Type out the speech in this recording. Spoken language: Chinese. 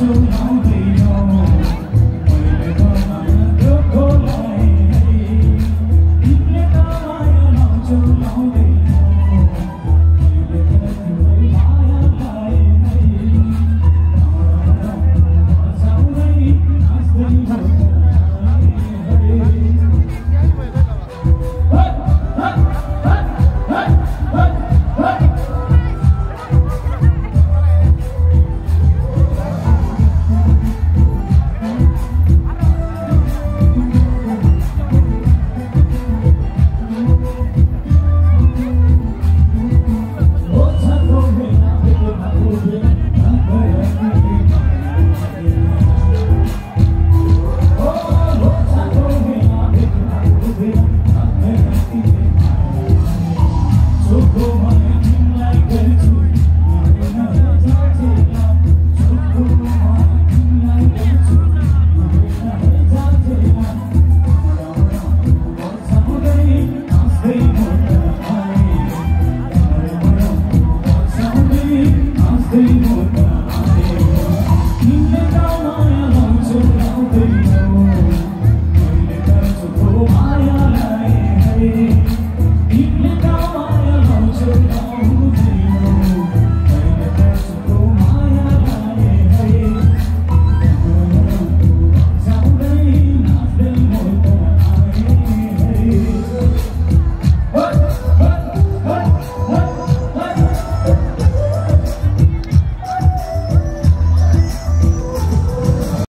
就